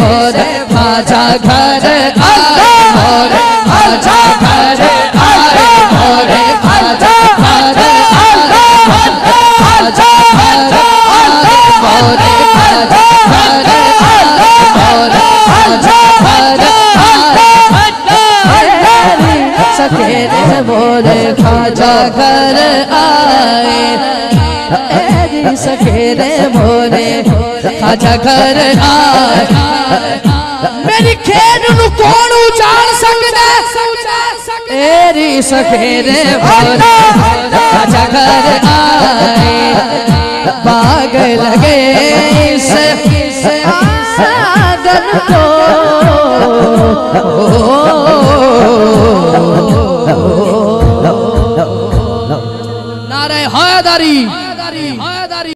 मोरे खाजा घर आए मोरे खाजा घर आए मोरे खाजा घर आए खाजा घर आए मोरे खाजा घर आए मोरे खाजा घर आए सकेरे मोरे खाजा घर आए सकेरे मोरे खाजा घर आए कौन उजाड़ सकदा तेरी खाजा घर आए बाग लगे आँगन को नारे हैदारी